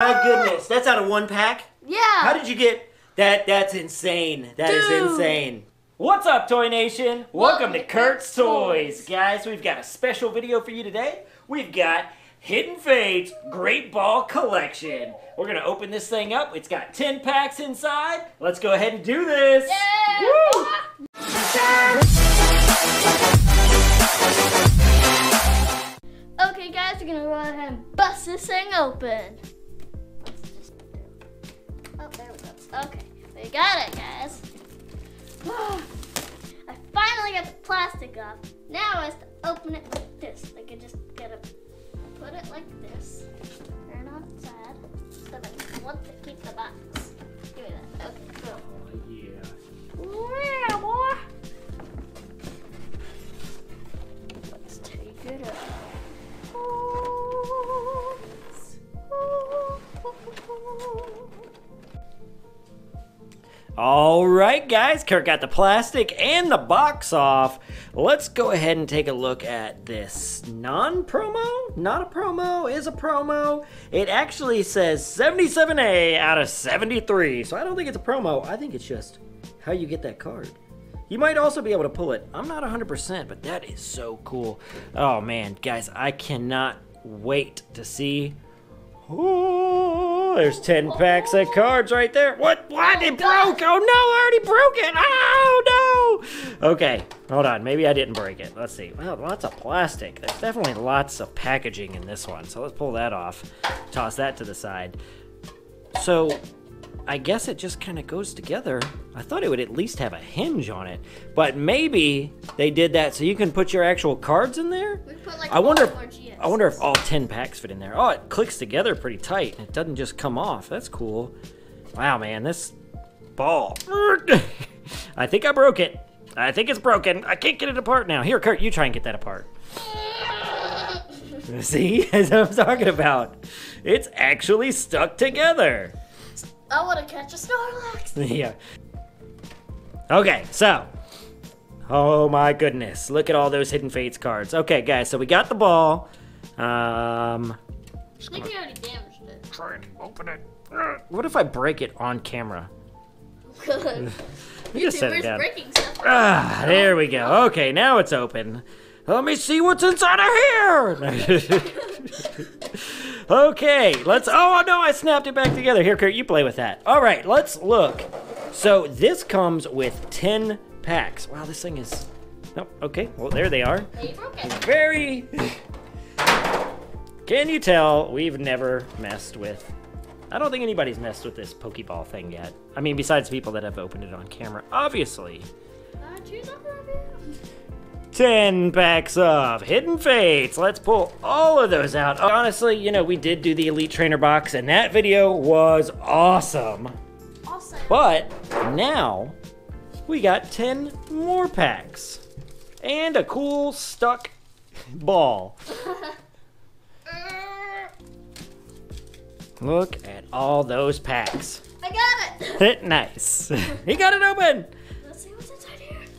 My goodness, that's out of one pack? Yeah. How did you get that? That's insane. That is Dude. insane. What's up, Toy Nation? Welcome to Kurt's Toys. Guys, we've got a special video for you today. We've got Hidden Fates Great Ball Collection. We're going to open this thing up. It's got 10 packs inside. Let's go ahead and do this. Yeah. Woo! Okay, guys, we're gonna go ahead and bust this thing open. Oh, there we go. Okay, we got it, guys. I finally got the plastic off. Now I have to open it like this. I just gotta put it like this. Turn on its side. So that I want to keep the box. Give me that. Okay, cool. All right, guys, Kurt got the plastic and the box off. Let's go ahead and take a look at this non promo. Not a promo, is a promo. It actually says 77A out of 73. So I don't think it's a promo. I think it's just how you get that card. You might also be able to pull it. I'm not 100%, but that is so cool. Oh man, guys, I cannot wait to see there's 10 packs of cards right there. What? What? It broke. Oh no, I already broke it. Oh no. Okay, hold on. Maybe I didn't break it. Let's see. Wow, lots of plastic. There's definitely lots of packaging in this one. So let's pull that off. Toss that to the side. So I guess it just kind of goes together. I thought it would at least have a hinge on it, but maybe they did that so you can put your actual cards in there. We put like I wonder if I wonder if all ten packs fit in there. Oh, it clicks together pretty tight. It doesn't just come off. That's cool. Wow, man, this ball. I think I broke it. I think it's broken. I can't get it apart now. Here, Kurt, you try and get that apart. See, as I'm talking about, it's actually stuck together. I want to catch a Snorlax. yeah. Okay, so. Oh my goodness. Look at all those Hidden Fates cards. Okay, guys, so we got the ball. Um. I think we already damaged it. Try and open it. What if I break it on camera? Good. You just set it YouTubers down. breaking stuff. Ah, there we go. Okay, now it's open. Let me see what's inside of here. okay, let's. Oh no, I snapped it back together. Here, Kurt, you play with that. All right, let's look. So this comes with ten packs. Wow, this thing is. Nope. Okay. Well, there they are. Very. Can you tell we've never messed with? I don't think anybody's messed with this Pokeball thing yet. I mean, besides people that have opened it on camera, obviously. Uh, 10 packs of Hidden Fates. Let's pull all of those out. Honestly, you know, we did do the Elite Trainer box, and that video was awesome. Awesome. But now we got 10 more packs and a cool stuck ball. Look at all those packs. I got it. nice. he got it open.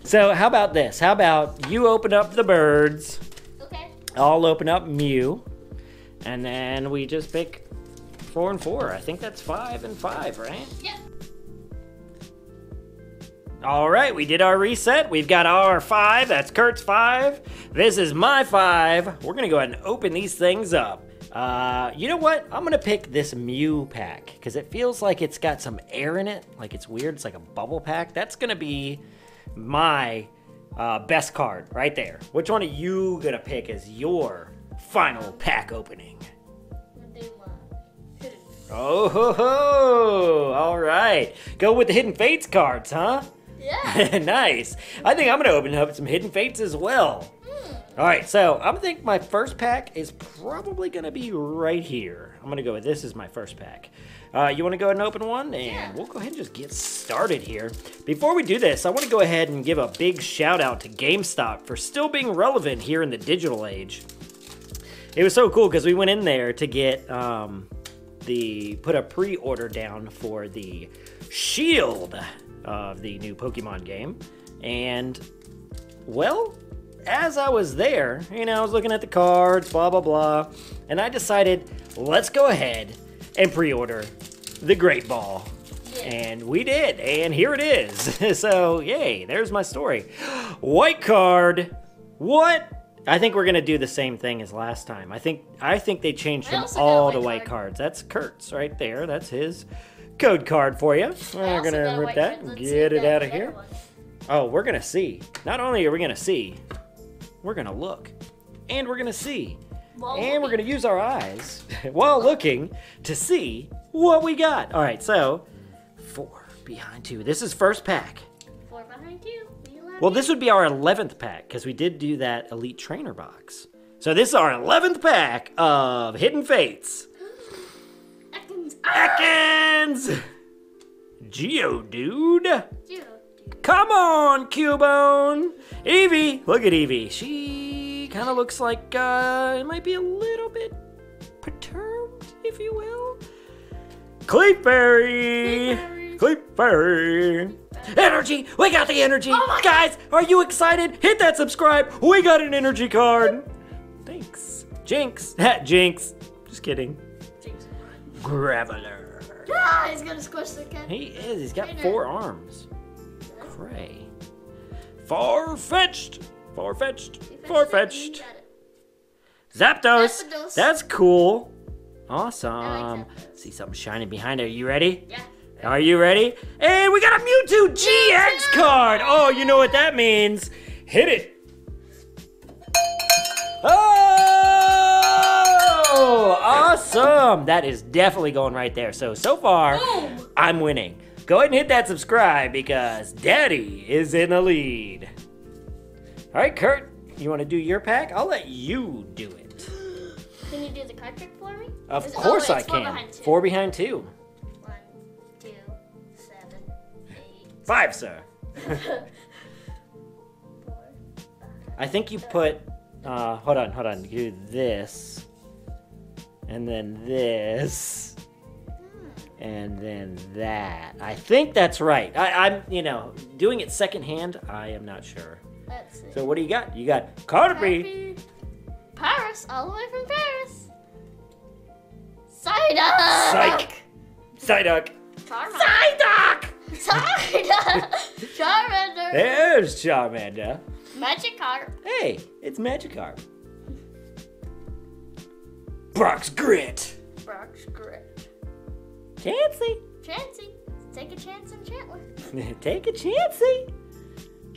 So, how about this? How about you open up the birds? Okay. I'll open up Mew, and then we just pick four and four. I think that's five and five, right? Yep. All right, we did our reset. We've got our five. That's Kurt's five. This is my five. We're gonna go ahead and open these things up. Uh, you know what? I'm gonna pick this Mew pack because it feels like it's got some air in it. Like it's weird. It's like a bubble pack. That's gonna be my uh, best card right there. Which one are you gonna pick as your final pack opening? What do you want? Hidden. Oh ho ho! All right, go with the Hidden Fates cards, huh? Yeah. nice. I think I'm gonna open up some Hidden Fates as well. All right, so I'm gonna think my first pack is probably gonna be right here. I'm gonna go with this as my first pack. Uh, you want to go ahead and open one, and Yeah. we'll go ahead and just get started here. Before we do this, I want to go ahead and give a big shout out to GameStop for still being relevant here in the digital age. It was so cool because we went in there to get um, the put a pre-order down for the Shield of the new Pokemon game, and well, as I was there, you know, I was looking at the cards, blah blah blah, and I decided let's go ahead and pre-order the Great Ball. Yeah. And we did, and here it is. so, yay, there's my story. White card. What? I think we're gonna do the same thing as last time. I think I think they changed them also got a all white to white card. cards. That's Kurt's right there. That's his code card for you. We're gonna rip that, card. Get it out of here. one. Oh, we're gonna see. Not only are we gonna see, we're gonna look, and we're gonna see, and we're gonna use our eyes while looking to see what we got. All right, so four behind two. This is first pack. Four behind two. Well, this would be our eleventh pack because we did do that elite trainer box. So this is our eleventh pack of Hidden Fates. Ekans. Ekans, Geodude. Dude. Come on, Cubone! Eevee! Look at Eevee. She kind of looks like uh, it might be a little bit perturbed, if you will. Clefairy! Clefairy! Energy! We got the energy! Oh my Guys, are you excited? Hit that subscribe! We got an energy card! Thanks. Jinx! Hat Jinx! Just kidding. Jinx. Graveler. Ah, he's gonna squish the cat. He is. He's got Trainer. four arms. Cray. Farfetch'd. Farfetch'd. Far fetched. Zapdos. Zapdos. That's cool. Awesome. like See something shining behind her. You ready? Yeah. Are you ready? And we got a Mewtwo GX card. Oh, you know what that means. Hit it. Oh, awesome. That is definitely going right there. So, so far, Boom. I'm winning. Go ahead and hit that subscribe because Daddy is in the lead. All right, Kurt, you want to do your pack? I'll let you do it. Can you do the card trick for me? Of Is oh, course wait, I can. behind. Four behind two. One, two, seven, eight, Five, sir. four. five, I think you put. Uh, hold on, hold on. You do this, and then this, and then that. I think that's right. I, I'm, you know, doing it secondhand. I am not sure. Let's see. So what do you got? You got Carby. Paras, all the way from Paris. Psyduck! Psych. Psyduck. Charmander. Psyduck. Psyduck! Charmander! There's Charmander. Magikarp. Hey, it's Magikarp. Brock's Grit. Brock's Grit. Chansey. Chansey. Take a chance on Chantler. Take a chancey.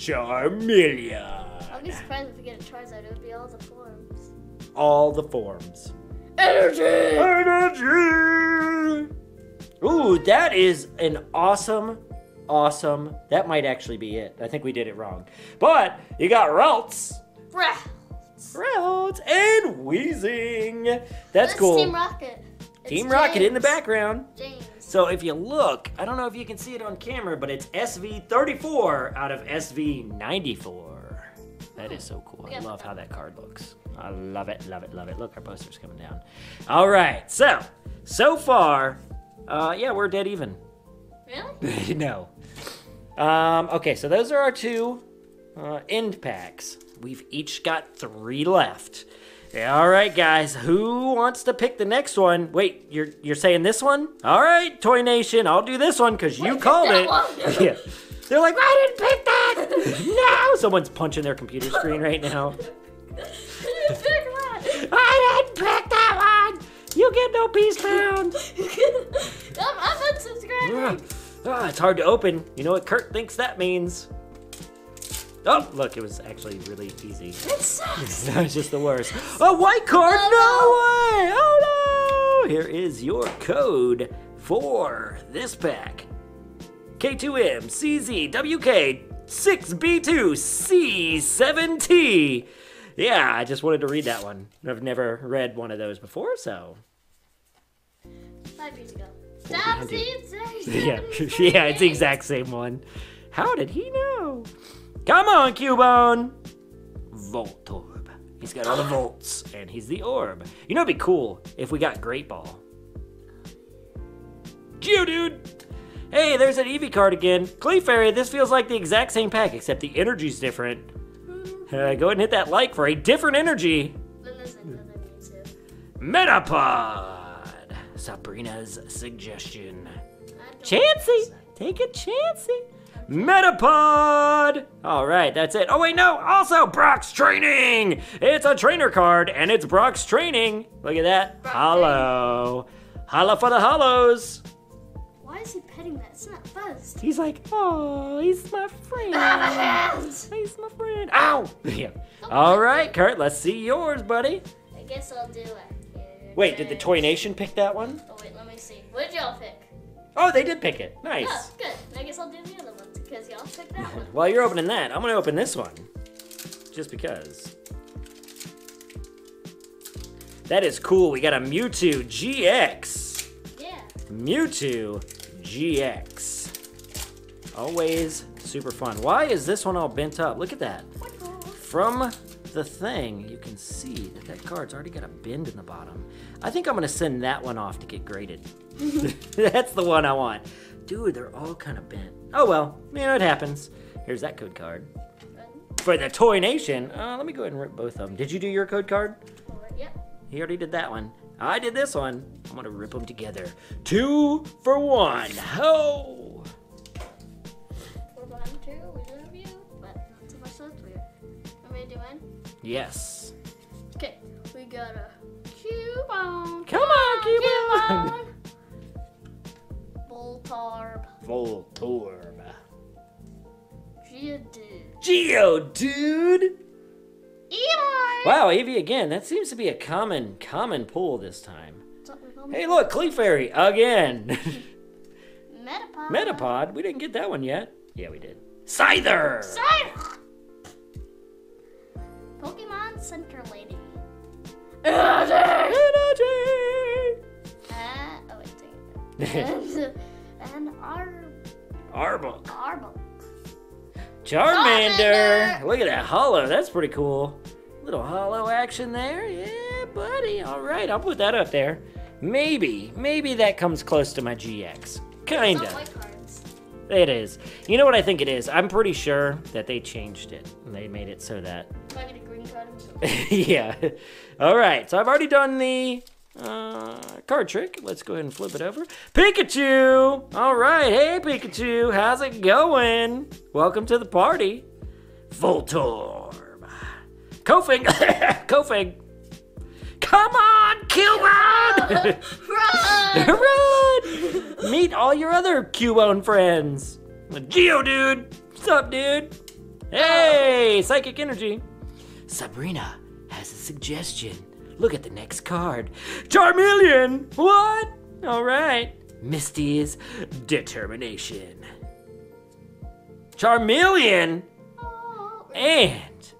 Charmeleon. I'll be surprised if we get a Charizard. It would be all the forms. All the forms. Energy! Energy! Ooh, that is an awesome, awesome. That might actually be it. I think we did it wrong. But you got Ralts, Breath. Ralts, and Wheezing. That's That's cool. Team Rocket. It's Team Rocket in the background. James. So if you look, I don't know if you can see it on camera, but it's SV34 out of SV94. That is so cool. I love how that card looks. I love it, love it, love it. Look, our poster's coming down. All right, so so far, uh, yeah, we're dead even. Really? no. Um, okay, so those are our two uh, end packs. We've each got three left. All right, guys, who wants to pick the next one? Wait, you're you're saying this one? All right, Toy Nation, I'll do this one because you called it. yeah. They're like, I didn't pick that. no, someone's punching their computer screen right now. I didn't pick that one. You get no peace pound. I'm, I'm unsubscribing. Ah, it's hard to open. You know what Kurt thinks that means? Oh, look, it was actually really easy. It sucks. that was just the worst. A white card? Oh, no way! Oh no! Here is your code for this pack. K2M CZWK 6B2 C7T. Yeah, I just wanted to read that one. I've never read one of those before, so Five years ago. Stop yeah, yeah, it's the exact same one. How did he know? Come on, Cubone! Voltorb. He's got all the volts, and he's the orb. You know, it'd be cool if we got Great Ball. Geodude! Hey, there's an Eevee card again. Clefairy, this feels like the exact same pack, except the energy's different. Uh, go ahead and hit that like for a different energy. Metapod. Sabrina's suggestion. Chansey, take a chancey. Metapod! All right, that's it. Oh, wait, no. Also, Brock's Training! It's a trainer card, and it's Brock's Training. Look at that. Holo. Holla for the holos. Why is he petting that? It's not buzzed. He's like, oh, he's my friend. He's my friend. Ow! Yeah. All right, Kurt, let's see yours, buddy. I guess I'll do it. Wait, did the Toy Nation pick that one? Oh wait, let me see. What did y'all pick? Oh, they did pick it. Oh, Nice. good. I guess I'll do the other ones because y'all picked that one. While you're opening that, I'm going to open this one. Just because. That is cool. We got a Mewtwo GX. Yeah. Mewtwo GX. Always super fun. Why is this one all bent up? Look at that. From the thing, you can see that that card's already got a bend in the bottom. I think I'm going to send that one off to get graded. Mm-hmm. That's the one I want. Dude, they're all kind of bent. Oh well, you know, it happens. Here's that code card. For the Toy Nation, uh, let me go ahead and rip both of them. Did you do your code card? Yep. He already did that one. I did this one. I'm gonna rip them together. Two for one. Ho! We're going to we do review, but not too much left. We're want me to do one? Yes. Okay. We got a Cubone. Come on, Cubone. Voltorb. Voltorb. Geodude. Geodude. Eeyore. Wow, Eevee again. That seems to be a common, common pull this time. Something we call me- Hey, look, Clefairy again. Metapod. Metapod. We didn't get that one yet. Yeah, we did. Scyther. Scyther. Pokemon Center Lady. Energy. Uh, oh wait, Arbok. Arbok. Charmander. Charmander! Look at that holo. That's pretty cool. Little holo action there. Yeah, buddy. All right, I'll put that up there. Maybe, maybe that comes close to my GX. Kinda. Not white cards. It is. You know what I think it is? I'm pretty sure that they changed it. They made it so that. If I get a green card, I'm yeah. All right. So I've already done the uh, card trick. Let's go ahead and flip it over. Pikachu. All right. Hey, Pikachu. How's it going? Welcome to the party. Voltorb. Koffing. Koffing. Come on, Cubone! Run! Run! Meet all your other Cubone friends. Geodude. What's up, dude? Hey, psychic energy. Sabrina has a suggestion. Look at the next card. Charmeleon! What? All right. Misty's determination. Charmeleon! Oh, And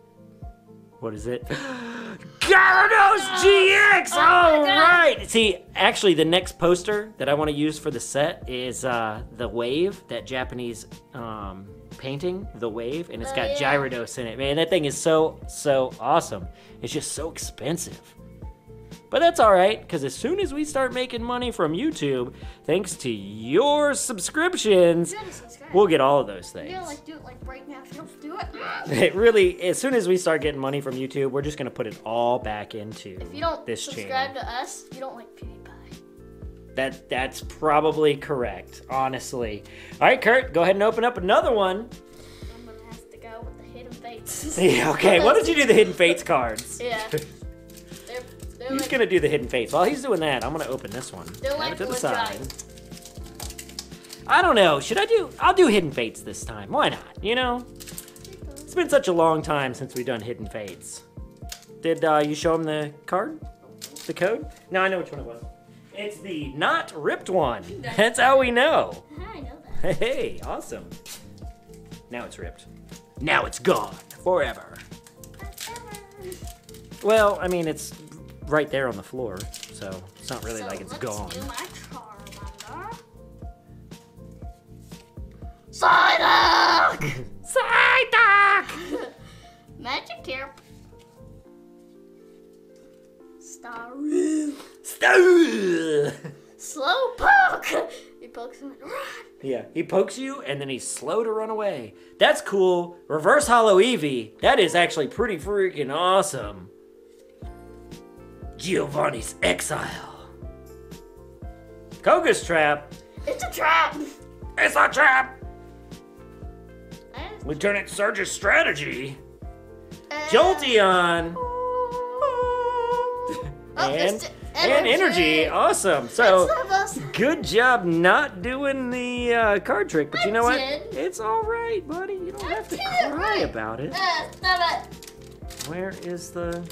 what is it? Gyarados GX! Oh my All right. See, actually, the next poster that I want to use for the set is uh, the wave, that Japanese um, painting, the wave, and it's Oh, got yeah. Gyarados in it. Man, that thing is so so awesome. It's just so expensive. But that's all right, because as soon as we start making money from YouTube, thanks to your subscriptions, subscribe. we'll get all of those things. gotta like do it like right now. Don't do it, It really, as soon as we start getting money from YouTube, we're just gonna put it all back into if you don't this subscribe channel. to us, you don't like PewDiePie. That that's probably correct, honestly. All right, Kurt, go ahead and open up another one. I'm gonna have to go with the hidden fates. Yeah, okay. Why don't you do the hidden fates cards? Yeah. They're, He's like, gonna do the hidden fates. While he's doing that, I'm gonna open this one. Have like it to the side. giants. I don't know. Should I do? I'll do hidden fates this time. Why not? You know, it's been such a long time since we've done hidden fates. Did uh, you show him the card? The code? No, I know which one it was. It's the not ripped one. That's how we know. I know that. Hey, awesome. Now it's ripped. Now it's gone forever. Well, I mean, it's right there on the floor, so it's not really so like it's gone. do my Charmander. Psyduck! Psyduck! Magikarp. Staryu. Stu- Slowpoke! He pokes him and run! Yeah, he pokes you and then he's slow to run away. That's cool. Reverse Holo Eevee. That is actually pretty freaking awesome. Giovanni's Exile. Koga's trap. It's a trap. It's a trap. And, Lieutenant Surge's strategy. and- Jolteon. Oh, and, it's and energy. Awesome. So good job not doing the uh, card trick. But you know what? It's all right, buddy. You don't I have to did cry right. about it. Uh. Where is the?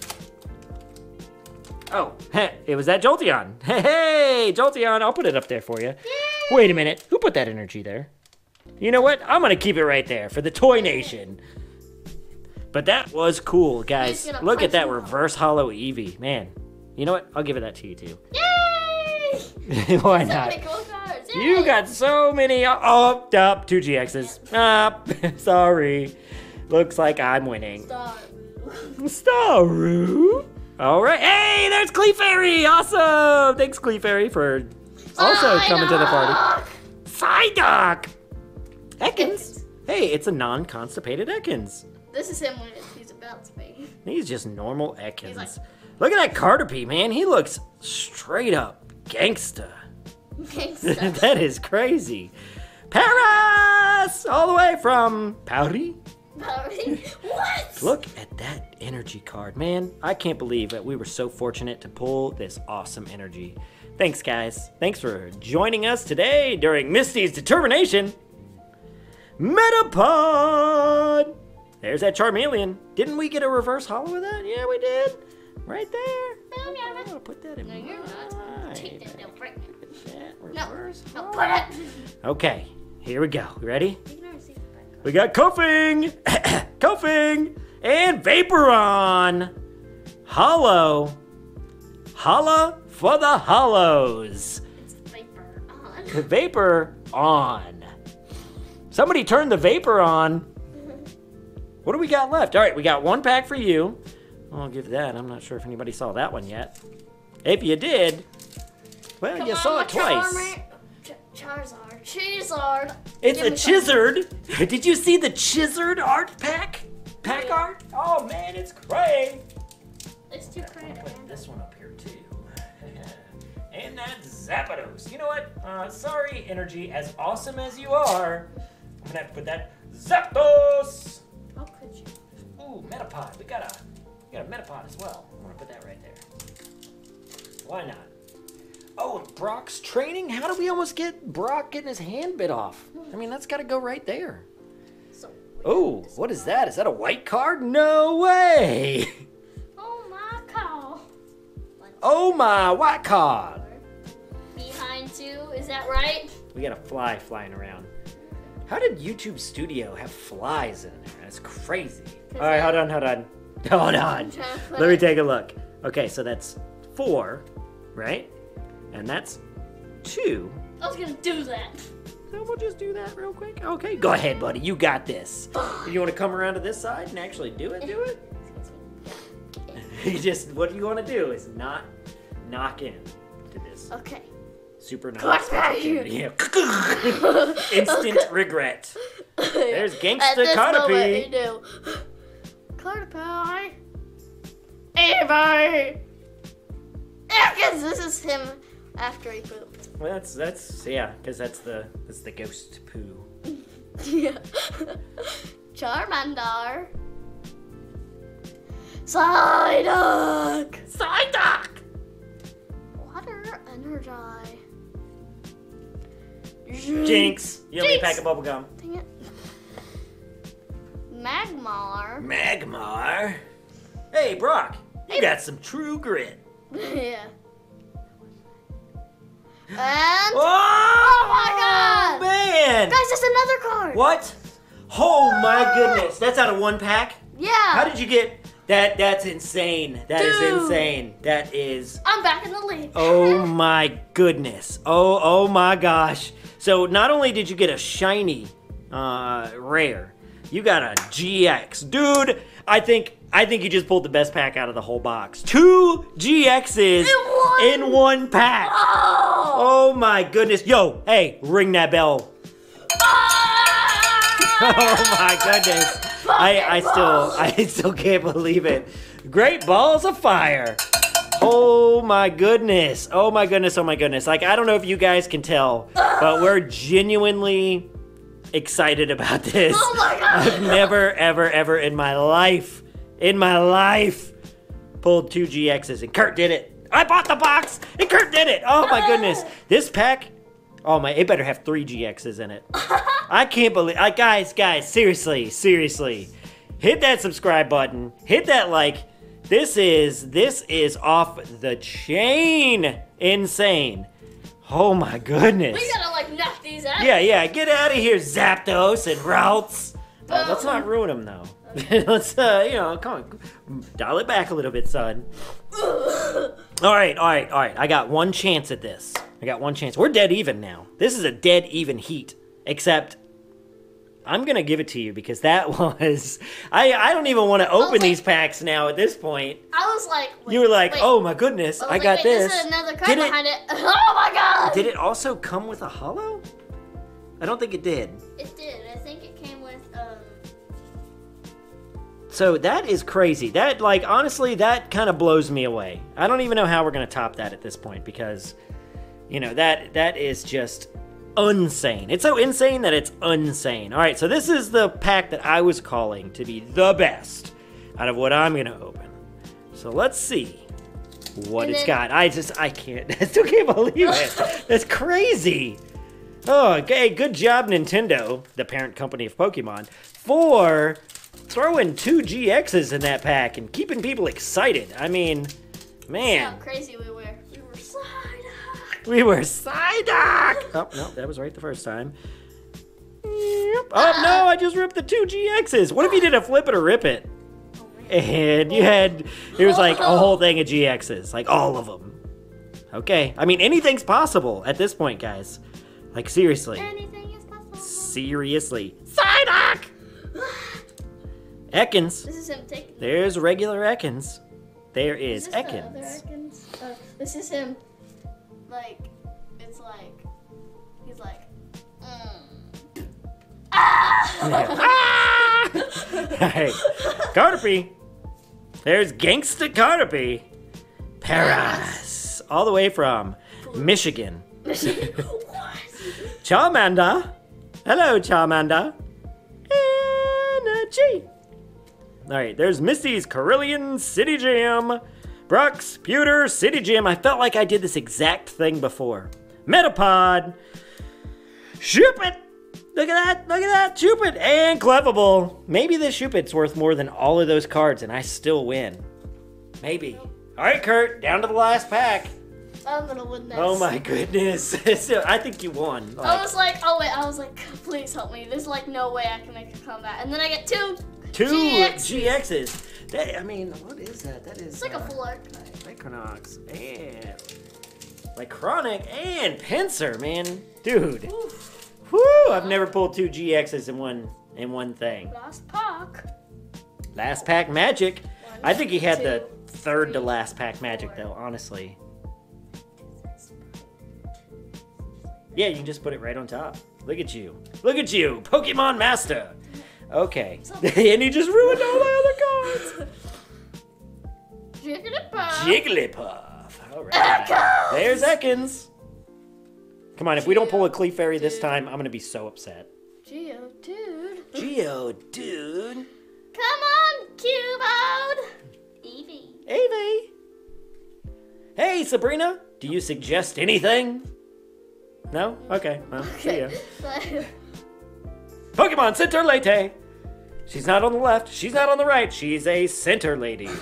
Oh, heh, it was that Jolteon. Hey, hey, Jolteon, I'll put it up there for you. Wait a minute, who put that energy there? You know what? I'm gonna keep it right there for the Toy Nation. But that was cool, guys. Look at that reverse holo Eevee, man. You know what? I'll give it that to you too. Yay! Why So not? cool. Yay! You got so many. Oh, up, two GXs. Up, sorry. Looks like I'm winning. Star. Staryu. All right. Hey, there's Clefairy. Awesome. Thanks, Clefairy, for also coming to the party. Psyduck. Ekans. Hey, it's a non-constipated Ekans. This is him when he's about to be. He's just normal Ekans. like- Look at that Caterpie, man. He looks straight up gangsta. Gangsta. that is crazy. Paras! All the way from Paris. what? Look at that energy card, man. I can't believe that we were so fortunate to pull this awesome energy. Thanks, guys. Thanks for joining us today during Misty's Determination. Metapod! There's that Charmeleon. Didn't we get a reverse holo of that? Yeah, we did. Right there. Oh, no. I'm put that in No, you're not. Take that. Don't break. That No. reverse No, holo. put it. Okay, here we go. You ready? We got Koffing, Koffing, and Vaporeon. Holo. Holla for the holos. It's vapor on. Vapor on. Somebody turn the vapor on. What do we got left? All right, we got one pack for you. I'll give that. I'm not sure if anybody saw that one yet. If you did, well, Come you on, saw it twice. Charmer- Charizard. Charizard. It's a Chizard. Did you see the Chizard art pack? Pack Yeah. art? Oh man, it's great. It's too gonna put this one up here too. and that's Zapdos. You know what? Uh, sorry, Energy. As awesome as you are, I'm gonna have to put that Zapdos. How could you? Ooh, Metapod. We got a, we got a Metapod as well. I'm gonna put that right there. Why not? Oh, Brock's training. How did we almost get Brock getting his hand bit off? I mean, that's got to go right there. So. Oh, what is that? Is that a white card? No way! Oh my cow. Oh my, white card! Behind two, is that right? We got a fly flying around. How did YouTube Studio have flies in there? That's crazy. All right, hold on, hold on, hold on. trying to put Let me take a look. Okay, so that's four, right? And that's two. I was gonna do that. So we'll just do that real quick. Okay, go ahead, buddy. You got this. You want to come around to this side and actually do it? Do it. You just what you want to do is not knock in to this Okay. super nice. Yeah. Instant regret. There's Gangsta At this Caterpie. moment, you do. Caterpie. Because this is him after he pooped. Well, that's that's yeah, because that's the that's the ghost poo. yeah. Charmander. Psyduck. Psyduck. Water Energy. Jinx. You owe me a Jinx. pack of bubble gum. Dang it. Magmar. Magmar. Hey, Brock. You Hey. got some true grit. yeah. And Oh, my God! Man. guys, that's another card. What? Oh my goodness. That's out of one pack? Yeah. How did you get that? That's insane. That is Dude. insane. That is. I'm back in the league. Oh my goodness. Oh, oh my gosh. So not only did you get a shiny uh, rare, you got a GX. Dude, I think I think you just pulled the best pack out of the whole box. Two GXs one. in one pack. Oh. Oh my goodness. Yo, hey, ring that bell. Oh my goodness. I, I still I still can't believe it. Great balls of fire. Oh my goodness. Oh my goodness. Oh my goodness. Like, I don't know if you guys can tell, but we're genuinely excited about this. Oh my God. I've never, ever, ever in my life, in my life, pulled two GXs, and Kurt did it. I bought the box, and Kurt did it. Oh my goodness. This pack, oh my, it better have three GXs in it. I can't believe, I, guys, guys, seriously, seriously, hit that subscribe button, hit that like. This is this is off the chain, insane. Oh my goodness. We gotta like knock these out. Yeah, yeah, get out of here, Zapdos and Routes. Uh, let's not ruin them though. let's, uh, you know, come on, dial it back a little bit, son. All right, all right, all right. I got one chance at this. I got one chance. We're dead even now. This is a dead even heat. Except, I'm gonna give it to you because that was. I I don't even want to open like- these packs now at this point. I was like, You were like, wait. oh my goodness, I, I like, got wait, this. Is another card Did it- it. Oh my god! Did it also come with a holo? I don't think it did. It did. I think it came with um. So that is crazy. That like honestly, that kind of blows me away. I don't even know how we're gonna top that at this point because, you know, that that is just insane. It's so insane that it's insane. All right, so this is the pack that I was calling to be the best out of what I'm gonna open. So let's see what And it's then- got. I just I can't. I still can't believe it. That's crazy. Oh, okay. Good job, Nintendo, the parent company of Pokemon, for throwing two GXs in that pack and keeping people excited. I mean, man, crazy we were. We were. We were Psyduck. Oh no, that was right the first time. Yep. Oh no, I just ripped the two GXs. What if you did a flip it or rip it? And you had, it was like a whole thing of GXs, like all of them. Okay. I mean, anything's possible at this point, guys. Like, seriously. Anything is possible. Seriously. Psyduck! Ekans. This is him taking. There's regular Ekans. There is this the other Ekans. Ekans? Uh, this is him. Like, it's like, he's like, mm. ah! Alright. Caterpie. There's Gangsta Caterpie. Paras. All the way from Michigan. what? Charmander. Hello, Charmander. Energy. All right, there's Misty's Cerulean City Gym. Brock's Pewter City Gym. I felt like I did this exact thing before. Metapod. Shoopit. Look at that. Look at that. Shoopit. And Clefable. Maybe this Shoopit's worth more than all of those cards and I still win. Maybe. All right, Kurt. Down to the last pack. I'm gonna win this. Oh my goodness. So, I think you won. I was like, oh wait, I was like, please help me. There's like no way I can make a comeback. And then I get two. two GXs. GXs. That, I mean, what is that? That is It's like a uh, full art. Equinox and like Chronic and Pincer, man, dude. Oof. Whoo! I've never pulled two GXs in one in one thing. Last pack. Last pack magic. One, I think he had the two, third to last pack magic four. though, honestly. Yeah, you can just put it right on top. Look at you. Look at you, Pokemon Master. Okay. and he just ruined all my other cards. Jigglypuff. Jigglypuff. All right. Ekans! There's Ekans. Come on, if we don't pull a Clefairy this time, I'm gonna be so upset. Geo, dude. Geo, dude. Come on, Cubone. Eevee. Eevee. Hey, Sabrina. Do you suggest anything? No? Okay. Well, see ya. Okay. Pokemon Center Late. She's not on the left. She's not on the right. She's a center lady.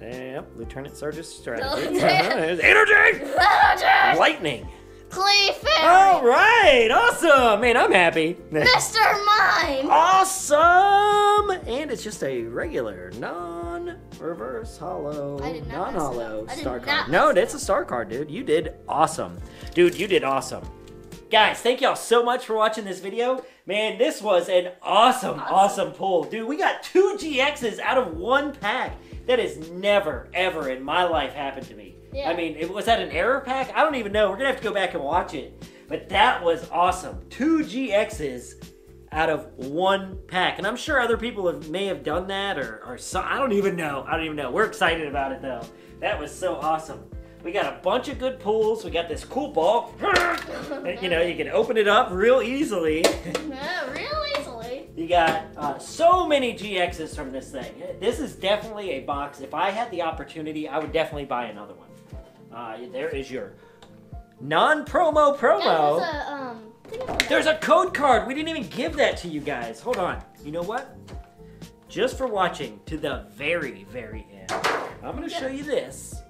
Yep, Lieutenant Surge's strategy. Energy! Energy. Lightning! Clefairy. All right, awesome! Man, I'm happy. Mr. Mime. awesome! And it's just a regular, non-reverse holo, I did not non-holo mess it up. I did star card. No, that's a star card, dude. You did awesome. Dude, you did awesome. Guys, thank y'all so much for watching this video. Man, this was an awesome, awesome, Awesome. pull. Dude, we got two GXs out of one pack. That has never, ever in my life happened to me. Yeah. I mean, it, was that an error pack? I don't even know. We're going to have to go back and watch it. But that was awesome. Two GXs out of one pack. And I'm sure other people have, may have done that or, or so, I don't even know. I don't even know. We're excited about it though. That was so awesome. We got a bunch of good pulls. We got this cool ball. you know, you can open it up real easily. Yeah, real easily. You got uh, so many GXs from this thing. This is definitely a box. If I had the opportunity, I would definitely buy another one. Uh, there is your non-promo promo. There's a, um, There's a code card. We didn't even give that to you guys. Hold on. You know what? Just for watching to the very, very end, I'm going to show you this.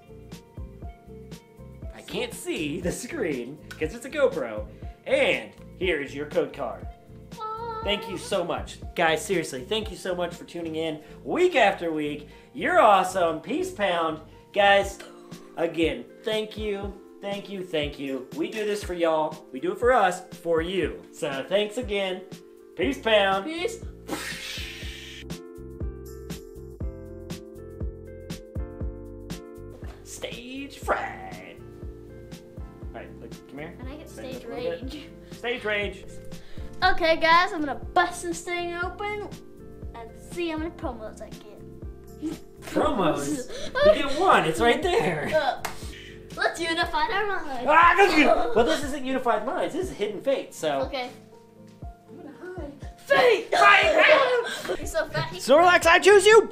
Can't see the screen because it's a GoPro. And here's your code card. Aw. Thank you so much. Guys, seriously, thank you so much for tuning in week after week. You're awesome. Peace pound. Guys, again, thank you. Thank you, thank you. We do this for y'all. We do it for us, for you. So thanks again. Peace pound. Peace. Rage. Stage rage. Okay, guys, I'm gonna bust this thing open and see how many promos I get. Promos. You get one, it's right there. Uh, let's unify our minds. Ah, that's. Well, this isn't Unified Minds. This is Hidden Fate, so. Okay. I'm gonna hide. Fate! Fate! He's so fat. Snorlax, I choose you!